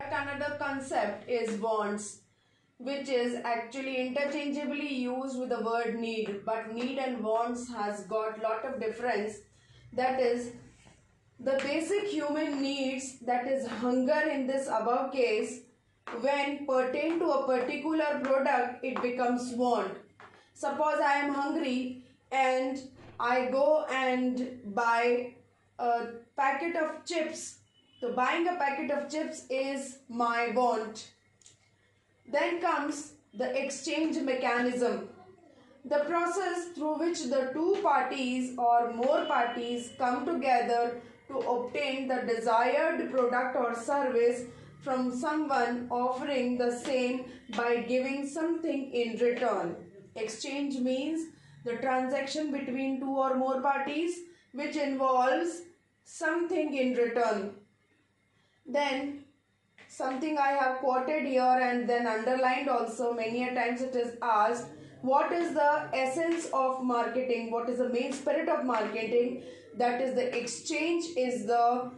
Another concept is wants, which is actually interchangeably used with the word need, but need and wants has got lot of difference. That is, the basic human needs, that is hunger in this above case, when pertain to a particular product, it becomes want. Suppose I am hungry and I go and buy a packet of chips. So buying a packet of chips is my want. Then comes the exchange mechanism. The process through which the two parties or more parties come together to obtain the desired product or service from someone offering the same by giving something in return. Exchange means the transaction between two or more parties which involves something in return. Then something I have quoted here and then underlined also many a times it is asked what is the essence of marketing? What is the main spirit of marketing? That is the exchange is the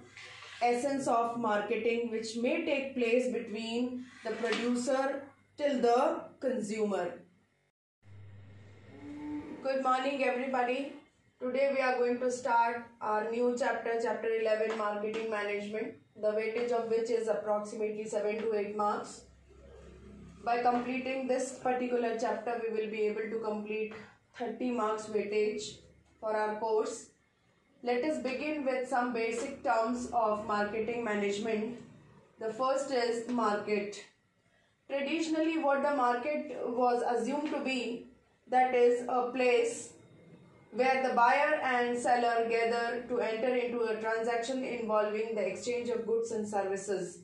essence of marketing which may take place between the producer till the consumer. Good morning everybody. Today we are going to start our new chapter chapter 11 marketing management the weightage of which is approximately 7 to 8 marks by completing this particular chapter, we will be able to complete 30 marks weightage for our course. Let us begin with some basic terms of marketing management. The first is market. Traditionally, what the market was assumed to be, that is a place where the buyer and seller gather to enter into a transaction involving the exchange of goods and services.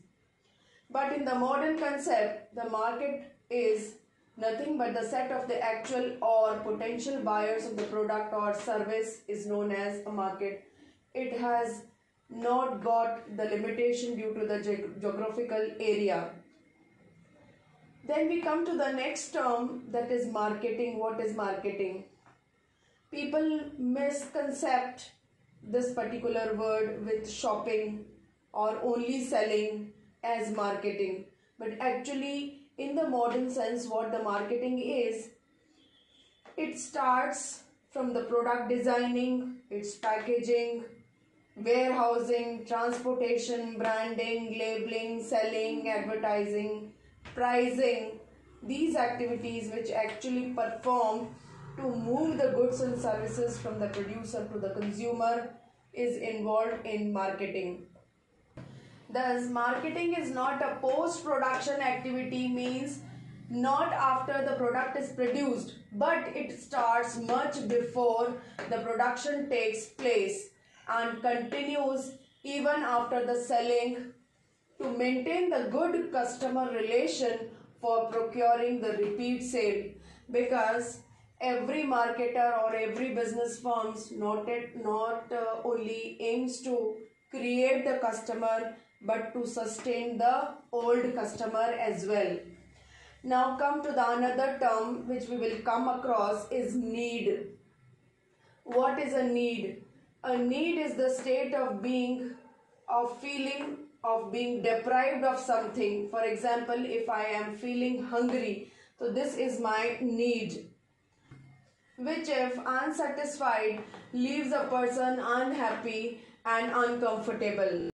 But in the modern concept, the market is nothing but the set of the actual or potential buyers of the product or service is known as a market. It has not got the limitation due to the ge geographical area. Then we come to the next term that is marketing. What is marketing? People misconcept this particular word with shopping or only selling as marketing. But actually in the modern sense what the marketing is it starts from the product designing its packaging warehousing transportation branding labeling selling advertising pricing. These activities which actually perform to move the goods and services from the producer to the consumer is involved in marketing. Thus, marketing is not a post-production activity means not after the product is produced but it starts much before the production takes place and continues even after the selling to maintain the good customer relation for procuring the repeat sale. Because every marketer or every business firms not, not uh, only aims to create the customer but to sustain the old customer as well. Now come to the another term which we will come across is need. What is a need? A need is the state of being, of feeling, of being deprived of something. For example, if I am feeling hungry, so this is my need which if unsatisfied leaves a person unhappy and uncomfortable.